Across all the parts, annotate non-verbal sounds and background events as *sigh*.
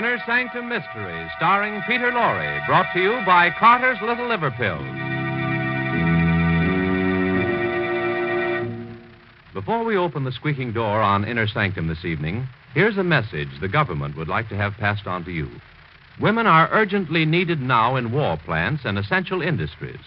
Inner Sanctum Mystery, starring Peter Lorre, brought to you by Carter's Little Liver Pills. Before we open the squeaking door on Inner Sanctum this evening, here's a message the government would like to have passed on to you. Women are urgently needed now in war plants and essential industries.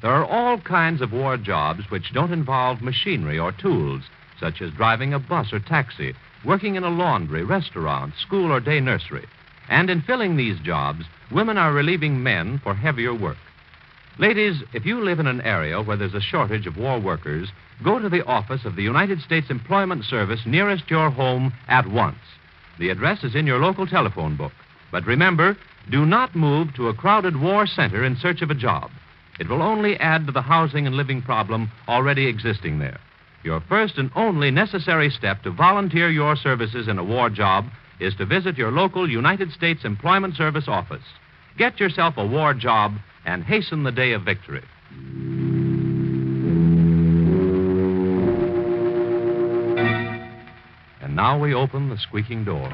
There are all kinds of war jobs which don't involve machinery or tools, such as driving a bus or taxi, working in a laundry, restaurant, school, or day nursery. And in filling these jobs, women are relieving men for heavier work. Ladies, if you live in an area where there's a shortage of war workers, go to the office of the United States Employment Service nearest your home at once. The address is in your local telephone book. But remember, do not move to a crowded war center in search of a job. It will only add to the housing and living problem already existing there. Your first and only necessary step to volunteer your services in a war job is to visit your local United States Employment Service office. Get yourself a war job and hasten the day of victory. And now we open the squeaking door.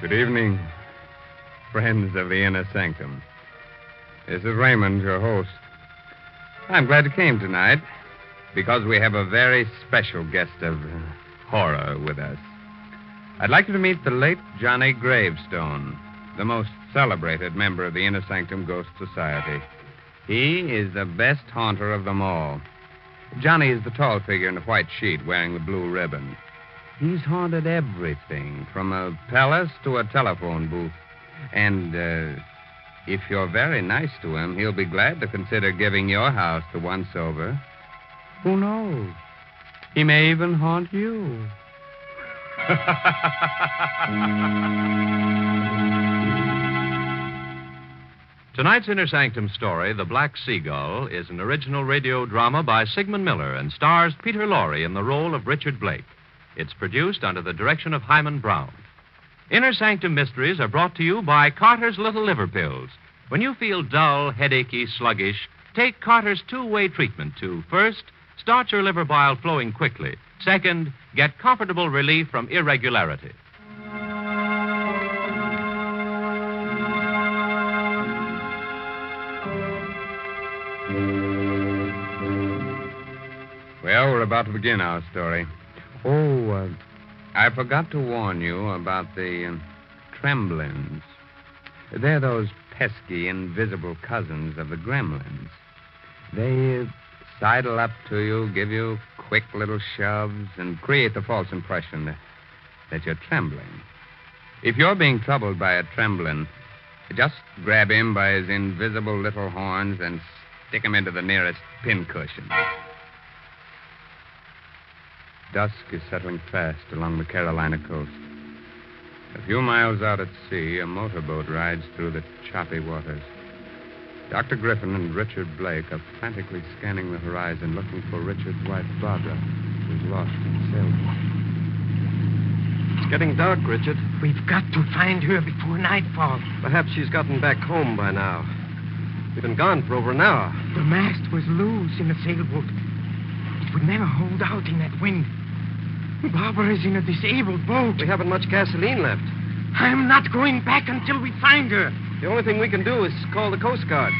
Good evening, friends of the Inner Sanctum. This is Raymond, your host. I'm glad you came tonight because we have a very special guest of horror with us. I'd like you to meet the late Johnny Gravestone, the most celebrated member of the Inner Sanctum Ghost Society. He is the best haunter of them all. Johnny is the tall figure in the white sheet wearing the blue ribbon. He's haunted everything, from a palace to a telephone booth. And uh, if you're very nice to him, he'll be glad to consider giving your house the once over. Who knows? He may even haunt you. *laughs* Tonight's Inner Sanctum story, The Black Seagull, is an original radio drama by Sigmund Miller and stars Peter Lorre in the role of Richard Blake. It's produced under the direction of Himan Brown. Inner Sanctum Mysteries are brought to you by Carter's Little Liver Pills. When you feel dull, headachy, sluggish, take Carter's two way treatment to first, start your liver bile flowing quickly. Second, get comfortable relief from irregularity. Well, we're about to begin our story. Oh, uh, I forgot to warn you about the uh, tremblins. They're those pesky, invisible cousins of the gremlins. They uh, sidle up to you, give you quick little shoves, and create the false impression that, that you're trembling. If you're being troubled by a trembling, just grab him by his invisible little horns and stick him into the nearest pincushion. Dusk is settling fast along the Carolina coast. A few miles out at sea, a motorboat rides through the choppy waters. Dr. Griffin and Richard Blake are frantically scanning the horizon looking for Richard's wife, Barbara, who's lost in the sailboat. It's getting dark, Richard. We've got to find her before nightfall. Perhaps she's gotten back home by now. We've been gone for over an hour. The mast was loose in the sailboat. It would never hold out in that wind. Barbara is in a disabled boat. We haven't much gasoline left. I'm not going back until we find her. The only thing we can do is call the Coast Guard.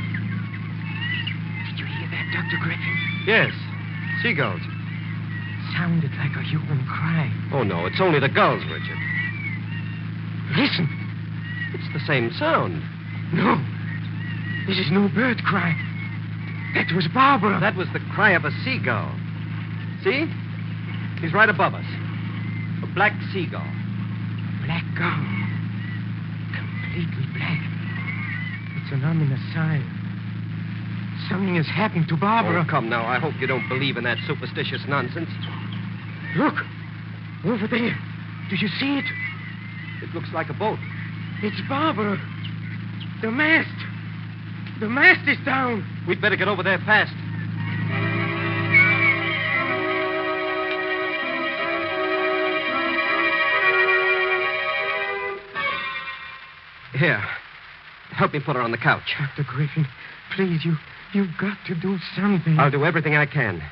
Did you hear that, Dr. Griffin? Yes. Seagulls. Sounded like a human cry. Oh, no, it's only the gulls, Richard. Listen. It's the same sound. No. This is no bird cry. That was Barbara. That was the cry of a seagull. See? He's right above us. A black seagull. Black gull. Completely an ominous sign. Something has happened to Barbara. Oh, come now. I hope you don't believe in that superstitious nonsense. Look. Over there. Do you see it? It looks like a boat. It's Barbara. The mast. The mast is down. We'd better get over there fast. Here. Help me put her on the couch. Dr. Griffin, please, you, you've got to do something. I'll do everything I can.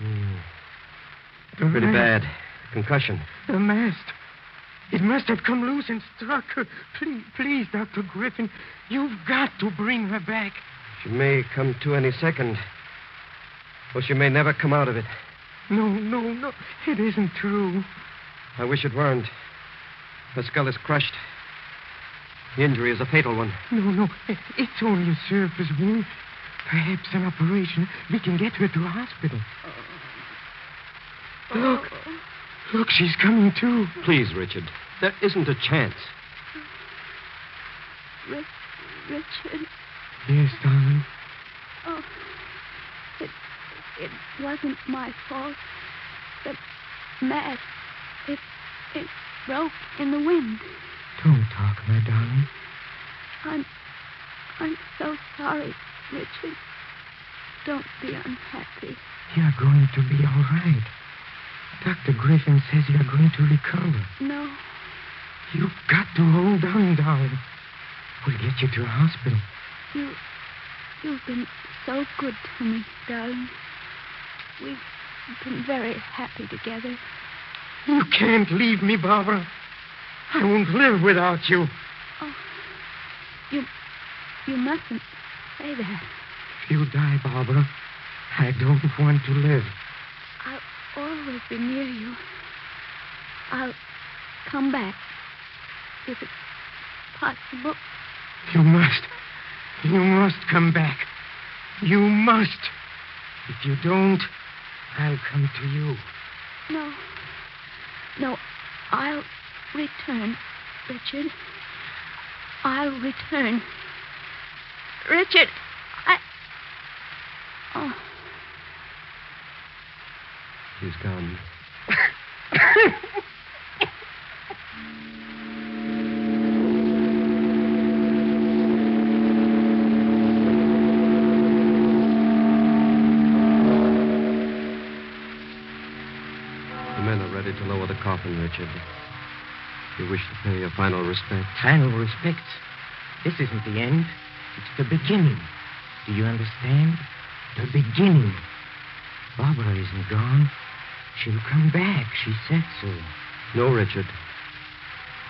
The Pretty mast- bad. Concussion. The mast. It must have come loose and struck her. Please, please, Dr. Griffin, you've got to bring her back. She may come to any second. Or she may never come out of it. No, no, no. It isn't true. I wish it weren't. Her skull is crushed. The injury is a fatal one. No, no. It's only a surface wound. Perhaps an operation. We can get her to a hospital. Look. Look, she's coming too. Please, Richard. There isn't a chance. Ri- Richard. Yes, darling. Oh, it, it wasn't my fault. The mast, it, it broke in the wind. Don't talk, my darling. I'm, I'm so sorry, Richard. Don't be unhappy. You're going to be all right. Dr. Griffin says you're going to recover. No, You've got to hold on, darling. We'll get you to a hospital. you, you've been so good to me, darling. We've been very happy together. You can't leave me, Barbara. I won't live without you. Oh, you, you mustn't say that. If you die, Barbara, I don't want to live. I'll always be near you. I'll come back if it's possible. You must. You must come back. You must. If you don't, I'll come to you. No. No, I'll return, Richard. I'll return. Richard, I. Oh, She's gone. *laughs* you wish to pay your final respects. Final respects. This isn't the end. It's the beginning. Do you understand? The beginning. Barbara isn't gone. She'll come back. She said so. No, Richard.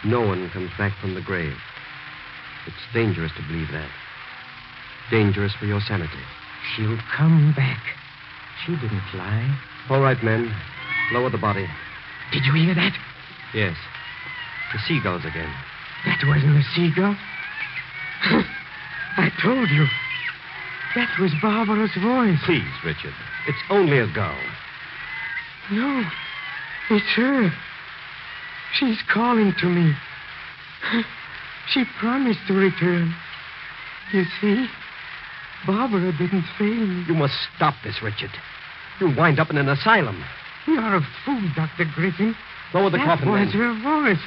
No one comes back from the grave. It's dangerous to believe that. Dangerous for your sanity. She'll come back. She didn't lie. All right, men. Lower the body. Did you hear that? Yes. The seagulls again. That wasn't a seagull. *laughs* I told you. That was Barbara's voice. Please, Richard. It's only a gull. No, it's her. She's calling to me. *laughs* She promised to return. You see, Barbara didn't fail me. You must stop this, Richard. You'll wind up in an asylum. You're a fool, Dr. Griffin. Lower the that coffin, was men. her voice.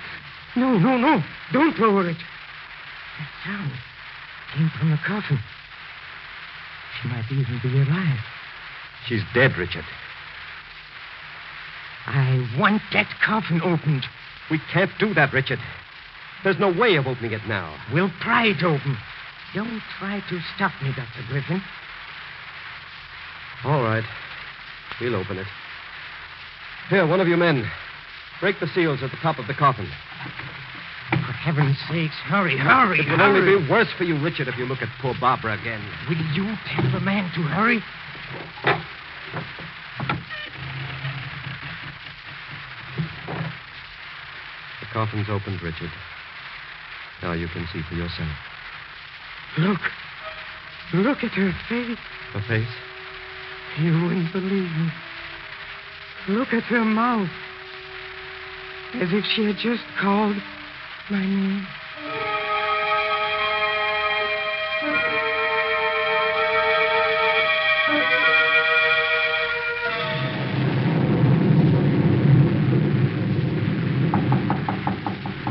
No, no, no. Don't lower it. That sound came from the coffin. She might even be alive. She's dead, Richard. I want that coffin opened. We can't do that, Richard. There's no way of opening it now. We'll pry it open. Don't try to stop me, Dr. Griffin. All right. We'll open it. Here, one of you men. Break the seals at the top of the coffin. Heaven's sakes, hurry, hurry, It will hurry. only be worse for you, Richard, if you look at poor Barbara again. Will you tell the man to hurry? The coffin's opened, Richard. Now you can see for yourself. Look. Look at her face. Her face? You wouldn't believe me. Look at her mouth. As if she had just called my name.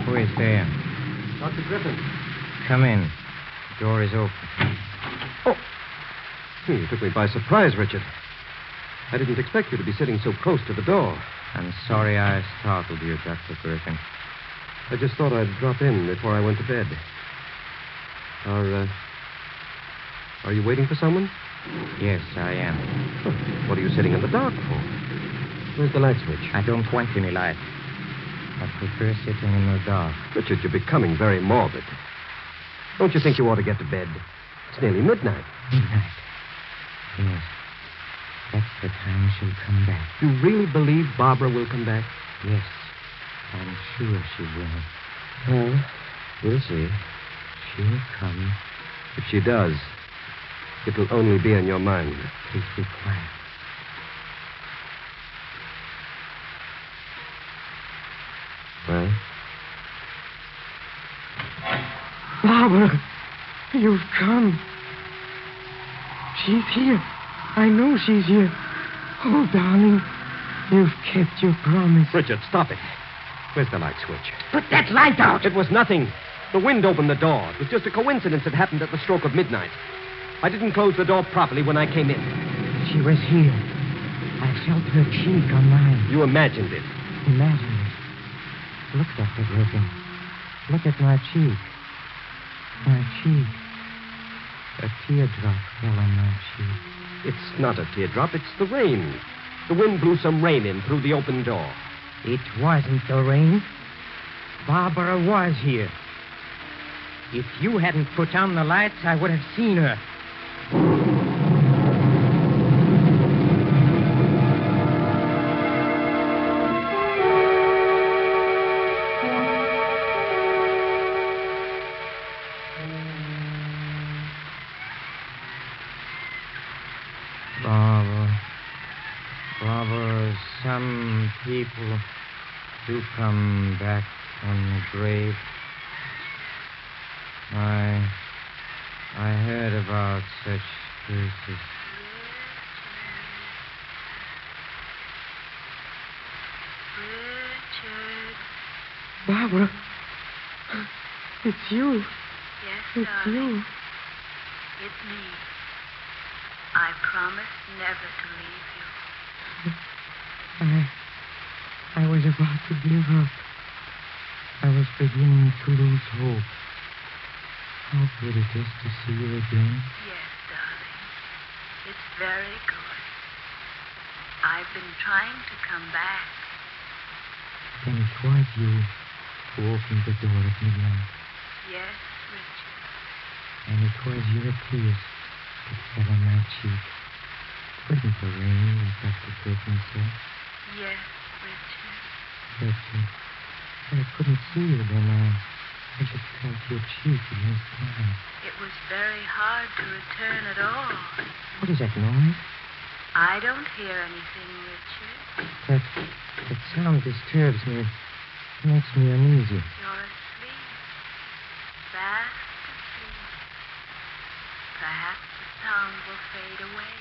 Who is there? Dr. Griffin. Come in. The door is open. Oh. You took me by surprise, Richard. I didn't expect you to be sitting so close to the door. I'm sorry I startled you, Dr. Griffin. I just thought I'd drop in before I went to bed. Are, uh, are you waiting for someone? Yes, I am. What are you sitting in the dark for? Where's the light switch? I don't want any light. I prefer sitting in the dark. Richard, you're becoming very morbid. Don't you think you ought to get to bed? It's nearly midnight. Midnight. Yes. That's the time she'll come back. You really believe Barbara will come back? Yes. I'm sure she will. Well, we'll see. She'll come. If she does, it'll only be in your mind. Please be quiet. Well? Barbara, you've come. She's here. I know she's here. Oh, darling, you've kept your promise. Richard, stop it. Where's the light switch? Put that light out. It was nothing. The wind opened the door. It was just a coincidence that happened at the stroke of midnight. I didn't close the door properly when I came in. She was here. I felt her cheek on mine. You imagined it. Imagine it. Look, Dr. Griffin. Look at my cheek. My cheek. A teardrop fell on my cheek. It's not a teardrop, it's the rain. The wind blew some rain in through the open door. It wasn't the rain. Barbara was here. If you hadn't put on the lights, I would have seen her. People do come back from the grave. I. I heard about such cases. Richard. Barbara. It's you. Yes, It's darling. you. It's me. I promise never to leave you. I. I was about to give up. I was beginning to lose hope. How good it is to see you again. Yes, darling. It's very good. I've been trying to come back. Then it was you who opened the door at midnight. Yes, Richard. And it was your tears that fell on my cheek. Wasn't the rain, as Dr. Griffin said? Yes, Richard. Uh, I couldn't see you then. I, I just felt your cheek against mine. It was very hard to return at all. What is that noise? I don't hear anything, Richard. That, that sound disturbs me. It makes me uneasy. You're asleep. Fast asleep. Perhaps the sound will fade away.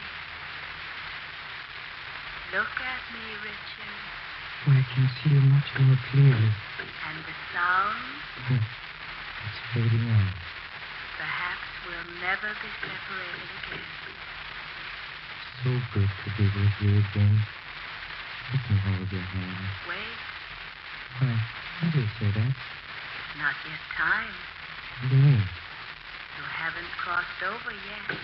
Look at me, Richard. I can see you much more clearly. And the sound, It's fading out. perhaps we'll never be separated again. So good to be with you again. Let me hold your hand. Wait, Why, why do you say that? It's not yet time. What do you mean? You haven't crossed over yet.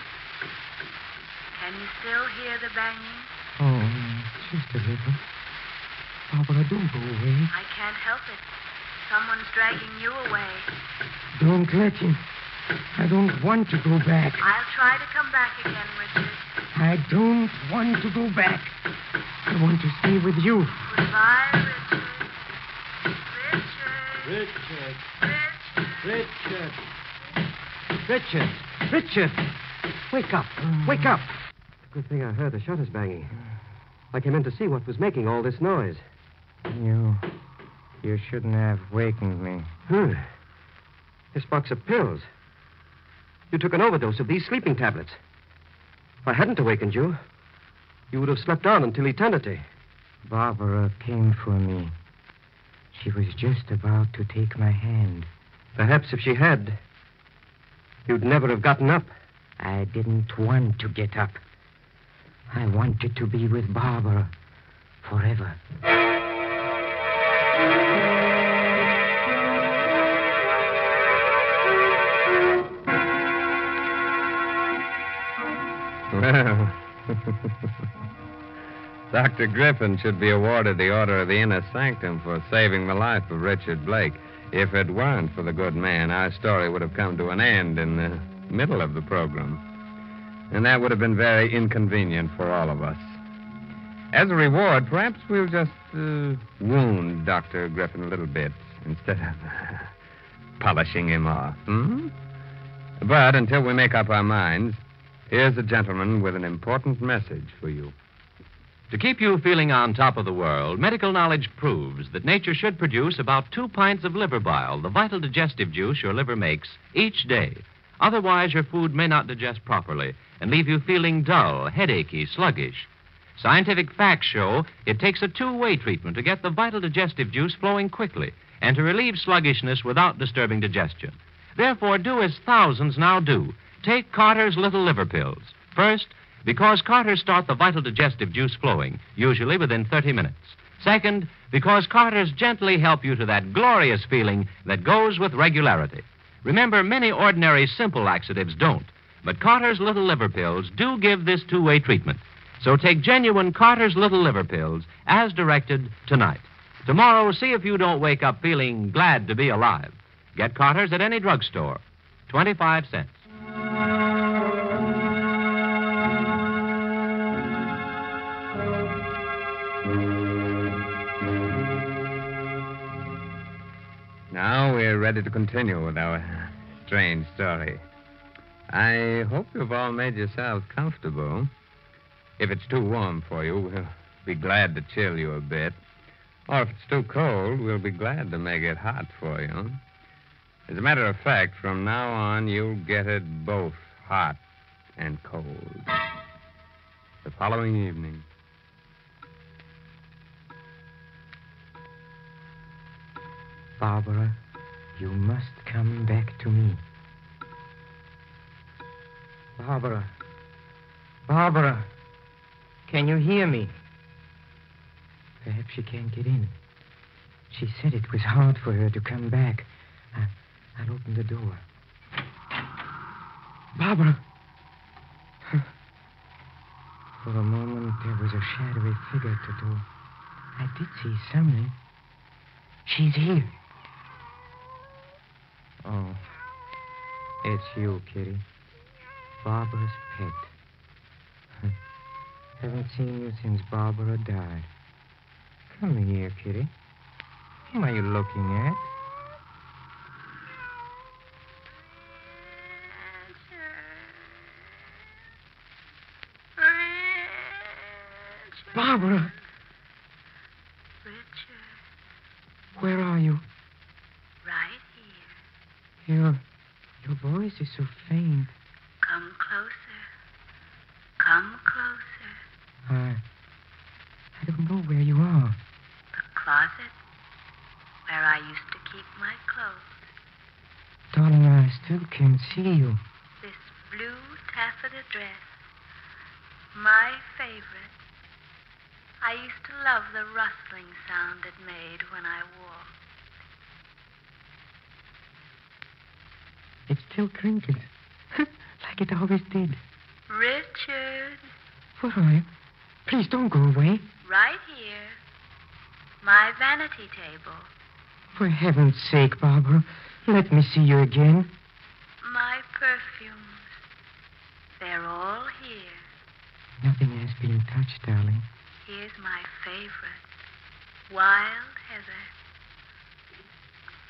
Can you still hear the banging? Oh, just a little. Barbara, don't go away. I can't help it. Someone's dragging you away. Don't let him. I don't want to go back. I'll try to come back again, Richard. I don't want to go back. I want to stay with you. Goodbye, Richard. Richard. Richard. Richard. Richard. Richard. Richard. Wake up. Wake up. Good thing I heard the shutters banging. I came in to see what was making all this noise. You. You shouldn't have wakened me. This box of pills. You took an overdose of these sleeping tablets. If I hadn't awakened you, you would have slept on until eternity. Barbara came for me. She was just about to take my hand. Perhaps if she had, you'd never have gotten up. I didn't want to get up. I wanted to be with Barbara forever. Well, *laughs* Dr. Griffin should be awarded the Order of the Inner Sanctum for saving the life of Richard Blake. If it weren't for the good man, our story would have come to an end in the middle of the program. And that would have been very inconvenient for all of us. As a reward, perhaps we'll just uh, wound Dr. Griffin a little bit instead of polishing him off. Hmm? But until we make up our minds, here's a gentleman with an important message for you. To keep you feeling on top of the world, medical knowledge proves that nature should produce about two pints of liver bile, the vital digestive juice your liver makes, each day. Otherwise, your food may not digest properly and leave you feeling dull, headachy, sluggish. Scientific facts show it takes a two way treatment to get the vital digestive juice flowing quickly and to relieve sluggishness without disturbing digestion. Therefore, do as thousands now do take Carter's Little Liver Pills. First, because Carter's start the vital digestive juice flowing, usually within 30 minutes. Second, because Carter's gently help you to that glorious feeling that goes with regularity. Remember, many ordinary simple laxatives don't, but Carter's Little Liver Pills do give this two way treatment. So take genuine Carter's Little Liver Pills as directed tonight. Tomorrow, see if you don't wake up feeling glad to be alive. Get Carter's at any drugstore. 25 cents. Now we're ready to continue with our strange story. I hope you've all made yourselves comfortable. If it's too warm for you, we'll be glad to chill you a bit. Or if it's too cold, we'll be glad to make it hot for you. As a matter of fact, from now on, you'll get it both hot and cold. The following evening. Barbara, you must come back to me. Barbara. Barbara. Can you hear me? Perhaps she can't get in. She said it was hard for her to come back. I, I'll the door. Barbara. For a moment, there was a shadowy figure at the door. I did see something. She's here. Oh, it's you, Kitty. Barbara's pet. *laughs* Haven't seen you since Barbara died. Come here, Kitty. Whom are you looking at? Barbara, Richard, where are you? right here. Your your voice is so faint. Come closer. Come closer. I I don't know where you are. The closet where I used to keep my clothes. Darling, I still can't see you. This blue taffeta dress. My favorite. I used to love the rustling sound it made when I walked. *laughs* Like it always did. Richard, What are you? Please don't go away. right here. My vanity table. For heaven's sake, Barbara, let me see you again. My perfumes. They're all here. Nothing has been touched, darling. Here's my favorite. Wild heather.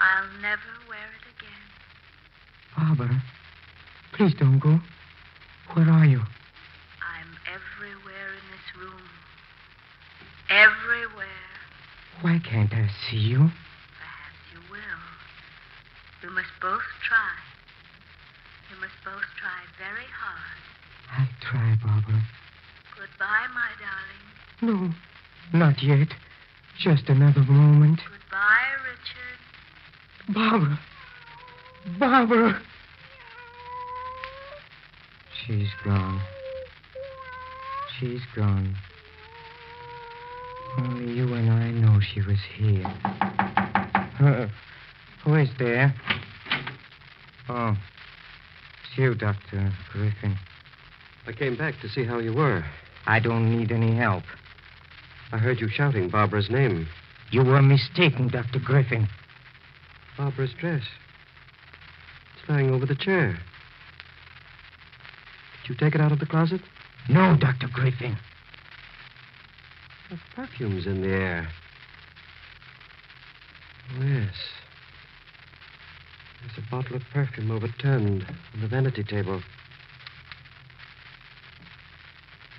I'll never wear it Barbara, please don't go. Where are you? I'm everywhere in this room. Everywhere. Why can't I see you? Perhaps you will. We must both try. We must both try very hard. I'll try, Barbara. Goodbye, my darling. No, not yet. Just another moment. Goodbye, Richard. Barbara. Barbara. She's gone. She's gone. Only you and I know she was here. Uh, who is there? Oh, it's you, Dr. Griffin. I came back to see how you were. I don't need any help. I heard you shouting Barbara's name. You were mistaken, Dr. Griffin. Barbara's dress. Lying over the chair. Did you take it out of the closet? No, Dr. Griffin. The perfume's in the air. Oh, yes. There's a bottle of perfume overturned on the vanity table.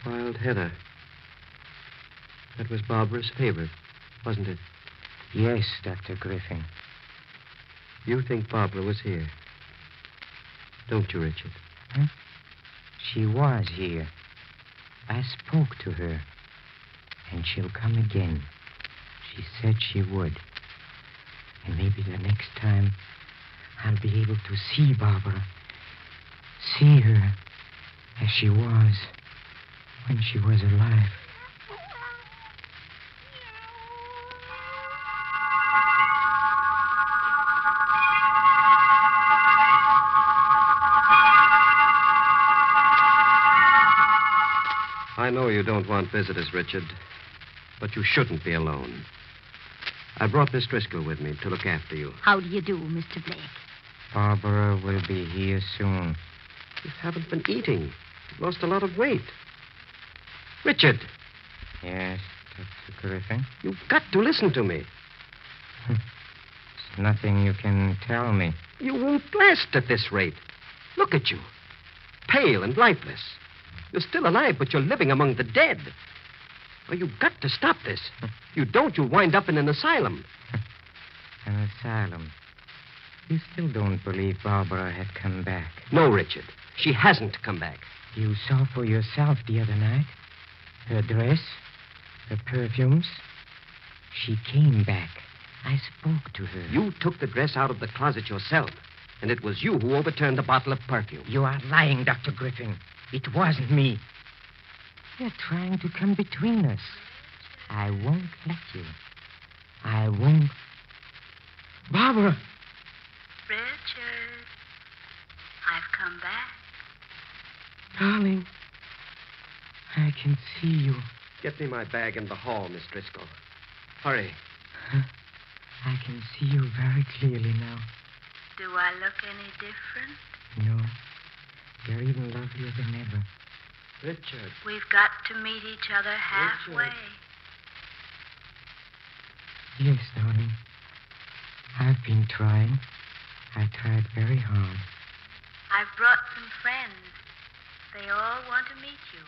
Wild heather. That was Barbara's favorite, wasn't it? Yes, Dr. Griffin. You think Barbara was here. Don't you, Richard? Hmm? She was here. I spoke to her. And she'll come again. She said she would. And maybe the next time I'll be able to see Barbara. See her as she was when she was alive. You don't want visitors, Richard, but you shouldn't be alone. I brought Miss Driscoll with me to look after you. How do you do, Mr. Blake? Barbara will be here soon. You haven't been eating. You've lost a lot of weight. Richard, Yes, Dr. Griffin? you've got to listen to me. *laughs* There's nothing you can tell me. You won't last at this rate. Look at you. Pale and lifeless. You're still alive, but you're living among the dead. Well, you've got to stop this. If you don't, you'll wind up in an asylum. An asylum. You still don't believe Barbara had come back. No, Richard. She hasn't come back. You saw for yourself the other night. Her dress, her perfumes. She came back. I spoke to her. You took the dress out of the closet yourself, and it was you who overturned the bottle of perfume. You are lying, Dr. Griffin. It wasn't me. You're trying to come between us. I won't let you. I won't. Barbara! Richard, I've come back. Darling, I can see you. Get me my bag in the hall, Miss Driscoll. Hurry. I can see you very clearly now. Do I look any different? No, you're even lovelier than ever. Richard. We've got to meet each other halfway. Yes, darling. I've been trying. I tried very hard. I've brought some friends. They all want to meet you.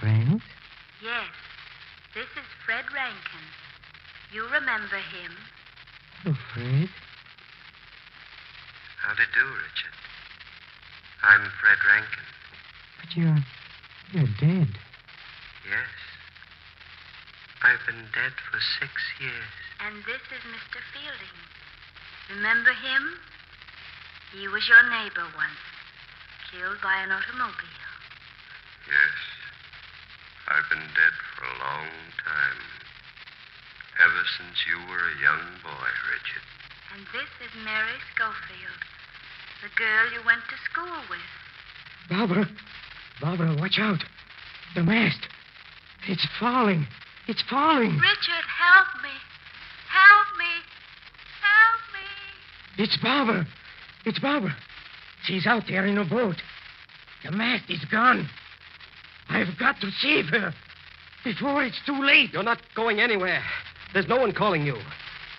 Friends? Yes. This is Fred Rankin. You remember him. Hello, Fred. How do you do, Richard? I'm Fred Rankin. But you're. you're dead. Yes. I've been dead for six years. And this is Mr. Fielding. Remember him? He was your neighbor once, killed by an automobile. Yes. I've been dead for a long time. Ever since you were a young boy, Richard. And this is Mary Schofield, the girl you went to school with. Barbara. Barbara, watch out. The mast. It's falling. It's falling. Richard, help me. Help me. Help me. It's Barbara. It's Barbara. She's out there in a boat. The mast is gone. I've got to save her before it's too late. You're not going anywhere. There's no one calling you.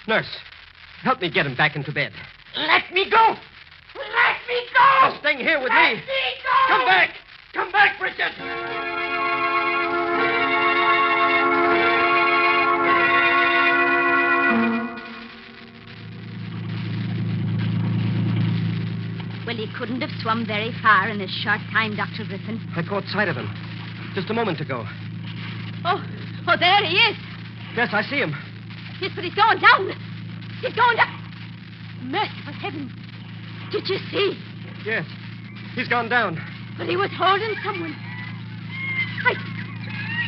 Nurse, help me get him back into bed. Let me go. Let me go. You're staying here with Let me. me go. Come back. Come back, Bridget! Well, he couldn't have swum very far in this short time, Dr. Griffin. I caught sight of him just a moment ago. Oh, oh, there he is. Yes, I see him. Yes, but he's going down. He's going down. Merciful heaven. Did you see? Yes, he's gone down. But he was holding someone. I,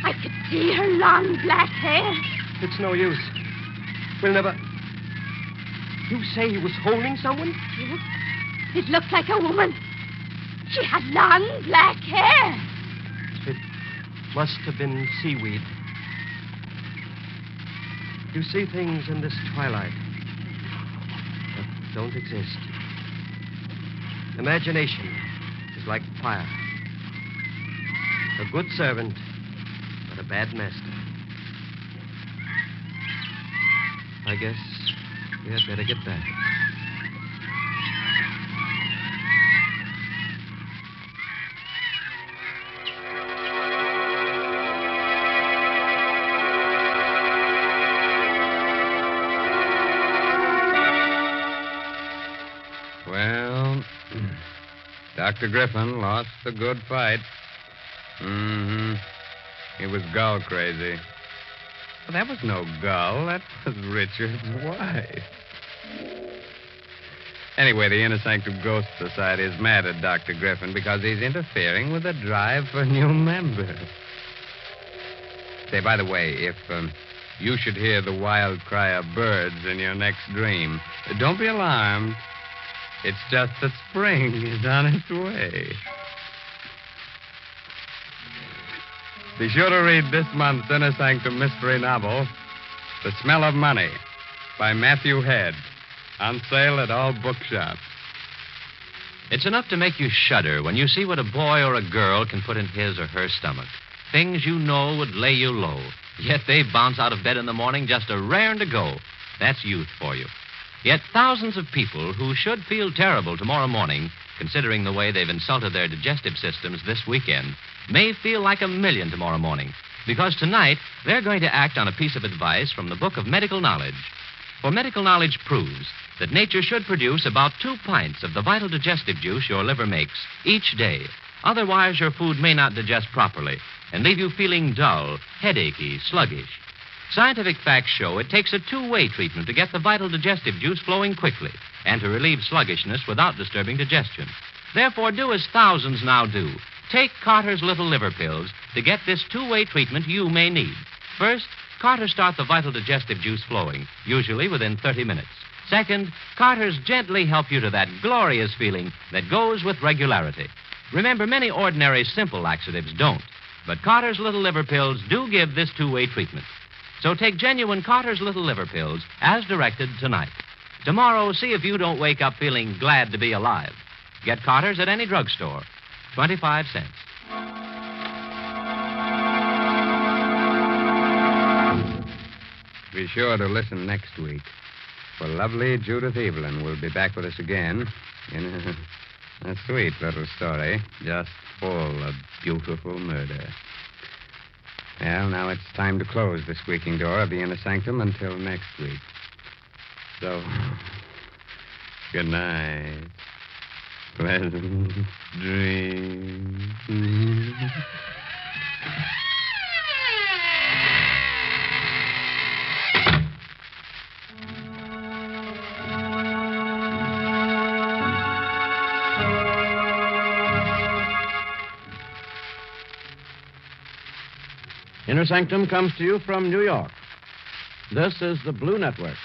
I could see her long black hair. It's no use. We'll never. You say he was holding someone? Yes, it looked like a woman. She had long black hair. It must have been seaweed. You see things in this twilight that don't exist. Imagination is like fire. A good servant, but a bad master. I guess we had better get back. Dr. Griffin lost the good fight. Mm-hmm. He was gull crazy. But that was no gull. That was Richard's wife. Anyway, the Inner Sanctum Ghost Society is mad at Dr. Griffin because he's interfering with the drive for new members. Say, by the way, if um, you should hear the wild cry of birds in your next dream, don't be alarmed. It's just that spring is on its way. Be sure to read this month's Inner Sanctum mystery novel, The Smell of Money, by Matthew Head, on sale at all bookshops. It's enough to make you shudder when you see what a boy or a girl can put in his or her stomach. Things you know would lay you low. Yet they bounce out of bed in the morning just a raring to go. That's youth for you. Yet thousands of people who should feel terrible tomorrow morning, considering the way they've insulted their digestive systems this weekend, may feel like a million tomorrow morning. Because tonight, they're going to act on a piece of advice from the Book of Medical Knowledge. For medical knowledge proves that nature should produce about two pints of the vital digestive juice your liver makes each day. Otherwise, your food may not digest properly and leave you feeling dull, headachy, sluggish. Scientific facts show it takes a two way treatment to get the vital digestive juice flowing quickly and to relieve sluggishness without disturbing digestion. Therefore, do as thousands now do. Take Carter's Little Liver Pills to get this two way treatment you may need. First, Carter start the vital digestive juice flowing, usually within 30 minutes. Second, Carter's gently help you to that glorious feeling that goes with regularity. Remember, many ordinary simple laxatives don't, but Carter's Little Liver Pills do give this two way treatment. So take genuine Carter's Little Liver Pills as directed tonight. Tomorrow, see if you don't wake up feeling glad to be alive. Get Carter's at any drugstore. 25 cents. Be sure to listen next week. For lovely Judith Evelyn will be back with us again in a, a sweet little story, just full of beautiful murder. Well, now it's time to close the squeaking door of the inner sanctum until next week. So, good night. Pleasant dreams. Inner Sanctum comes to you from New York. This is the Blue Network.